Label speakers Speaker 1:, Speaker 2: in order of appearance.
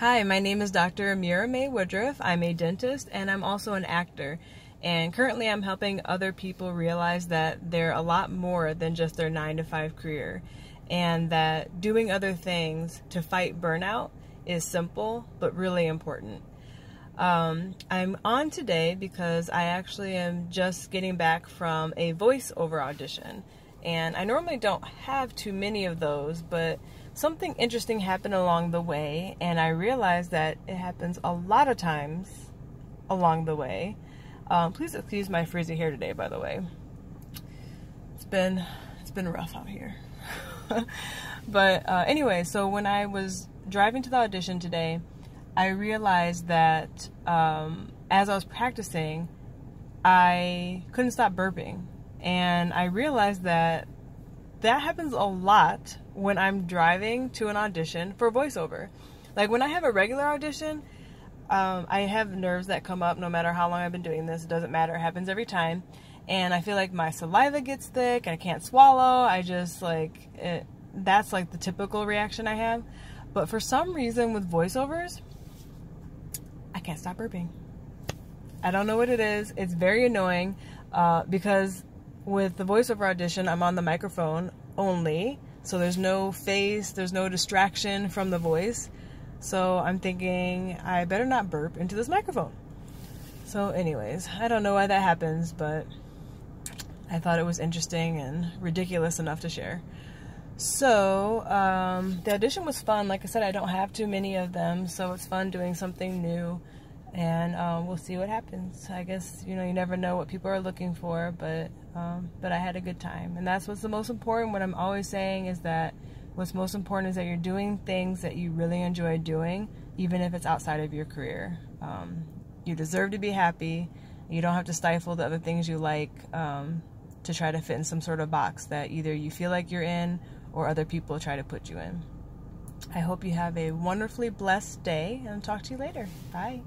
Speaker 1: Hi, my name is Dr. Amira May Woodruff. I'm a dentist and I'm also an actor. And currently, I'm helping other people realize that they're a lot more than just their nine to five career, and that doing other things to fight burnout is simple but really important. Um, I'm on today because I actually am just getting back from a voiceover audition. And I normally don't have too many of those, but something interesting happened along the way, and I realized that it happens a lot of times along the way. Um, please excuse my frizzy hair today, by the way. It's been it's been rough out here. but uh, anyway, so when I was driving to the audition today, I realized that um, as I was practicing, I couldn't stop burping, and I realized that that happens a lot when I'm driving to an audition for voiceover. Like when I have a regular audition, um, I have nerves that come up no matter how long I've been doing this. It doesn't matter. It happens every time. And I feel like my saliva gets thick. I can't swallow. I just like it. That's like the typical reaction I have. But for some reason with voiceovers, I can't stop burping. I don't know what it is. It's very annoying uh, because with the voiceover audition, I'm on the microphone only. So there's no face, there's no distraction from the voice. So I'm thinking I better not burp into this microphone. So, anyways, I don't know why that happens, but I thought it was interesting and ridiculous enough to share. So, um, the audition was fun. Like I said, I don't have too many of them, so it's fun doing something new. And um, we'll see what happens. I guess you know you never know what people are looking for, but um, but I had a good time, and that's what's the most important. What I'm always saying is that what's most important is that you're doing things that you really enjoy doing, even if it's outside of your career. Um, you deserve to be happy. You don't have to stifle the other things you like um, to try to fit in some sort of box that either you feel like you're in or other people try to put you in. I hope you have a wonderfully blessed day and talk to you later. Bye.